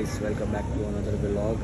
guys, welcome back to another vlog.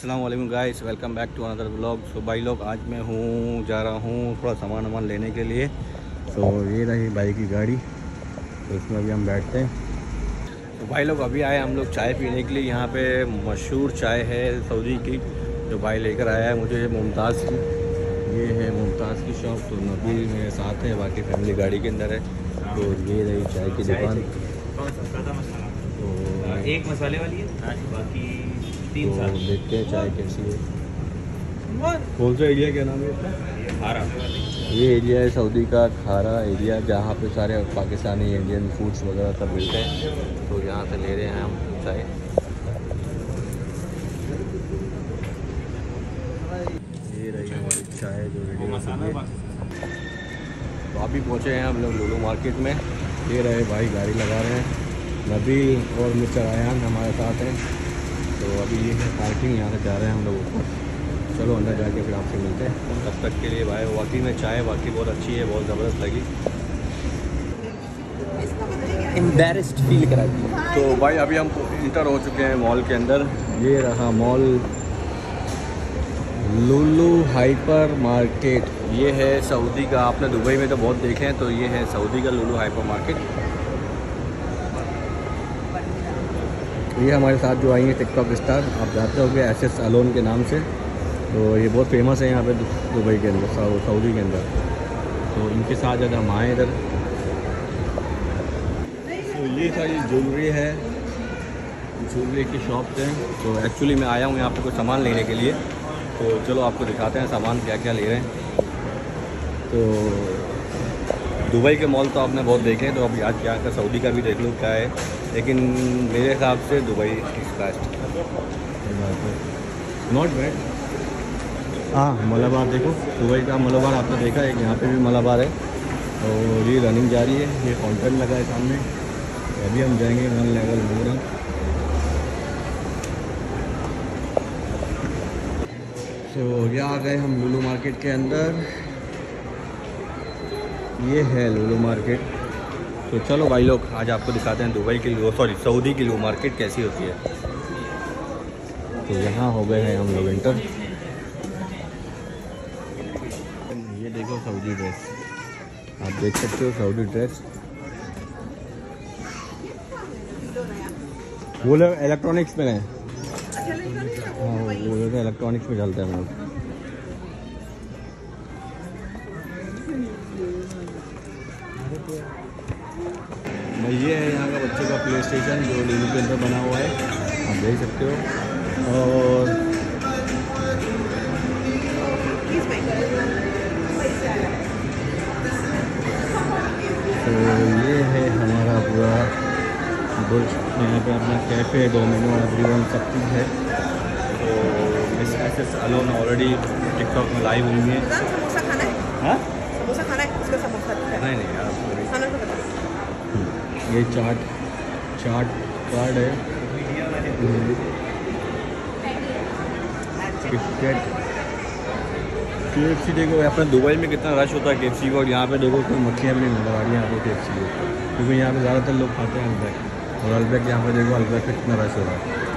वालेकुम guys welcome back to another vlog so भाई लोग आज मैं हूँ जा रहा हूँ थोड़ा सामान वामान लेने के लिए तो ये रही भाई की गाड़ी तो इसमें अभी हम बैठते हैं तो भाई लोग अभी आए हम लोग चाय पीने के लिए यहाँ पे मशहूर चाय है सऊदी की जो भाई लेकर आया है मुझे मुमताज़ की ये है मुमताज़ की शॉप तो नबी मेरे साथ है बाकी फैमिली गाड़ी के अंदर है तो ये रही चाय की दुकान तो एक मसाले वाली है बाकी तीन तो साल। देखते हैं चाय कैसी है। कौन सा एरिया क्या नाम है इसका? खारा। ये एरिया है सऊदी का खारा एरिया जहाँ पे सारे पाकिस्तानी इंडियन फूड्स वगैरह सब मिलते हैं। तो यहाँ से ले रहे हैं हम चाय। ये रही हमारी चाय जो रेडी है। तो अभी पहुँचे हैं हम लोग लुलू मार्केट में। ये रहे भाई गाड़ी लगा रहे हैं। नबी और मिस्टर आयान हमारे साथ हैं। तो अभी ये है पार्किंग यहाँ से जा रहे हैं हम लोग ऊपर चलो अंदर जाके फिर आपसे मिलते हैं। तब तक के लिए भाई वाकई में चाय वाकई बहुत अच्छी है बहुत ज़बरदस्त लगी। एम्बेरस्ड फील कराती है तो भाई अभी हम इंटर हो चुके हैं मॉल के अंदर। ये रहा मॉल लुलू हाइपर मार्केट ये है सऊदी का आपने दुबई में तो बहुत देखे हैं तो ये है सऊदी का लुलू हाइपर मार्केट ये हमारे साथ जो आई हैं टिकटॉक स्टार आप जानते गए एस एस अलोन के नाम से। तो ये बहुत फ़ेमस है यहाँ पे दुबई के अंदर सऊदी के अंदर। तो इनके साथ जब हम आए इधर। तो ये सारी ज्वेलरी है ज्वेलरी की शॉप से तो एक्चुअली मैं आया हूँ यहाँ पे कुछ सामान लेने के लिए। तो चलो आपको दिखाते हैं सामान क्या क्या ले रहे हैं। तो दुबई के मॉल तो आपने बहुत देखे हैं तो अभी आज यहाँ का सऊदी का भी देख लो क्या है, लेकिन मेरे हिसाब से Dubai is best not bad हाँ मलाबार देखो, दुबई का मलाबार आपने देखा है यहाँ पे भी मलाबार है, और ये रनिंग जारी है, ये कॉन्टेंट लगा है सामने, अभी हम जाएँगे वन लेवल मोर तो ये आ गए हम लुलू मार्केट के अंदर ये है लुलू मार्केट। तो चलो भाई लोग, आज आपको दिखाते हैं दुबई की लुलू सॉरी सऊदी की लुलू मार्केट कैसी होती है। तो यहाँ हो गए हैं हम लोग इंटर। ये देखो सऊदी ड्रेस आप देख सकते हो सऊदी ड्रेस वो लोग इलेक्ट्रॉनिक्स में हैं। हाँ वो लोग इलेक्ट्रॉनिक्स में चलते हैं हम लोग। ये है यहाँ का बच्चों का प्ले स्टेशन जो लीलू के अंदर बना हुआ है। आप देख सकते हो। और तो ये है हमारा पूरा यहाँ पे अपना कैफ़े डोमिनो एवरीवन सब चीज़ है। तो miss S S alone already TikTok में लाइव हुई हाँ। ये चाट चाट कार्ड है। के एफ़ सी देखो अपने दुबई में कितना रश होता है के एफ़ सी और यहाँ पे देखो कोई मक्खियाँ भी नहीं आ रही, यहाँ पे के एफ़ सी क्योंकि यहाँ पे ज़्यादातर लोग खाते हैं अलबैक और अलबैक यहाँ पे देखो अलबैक का कितना रश हो रहा है।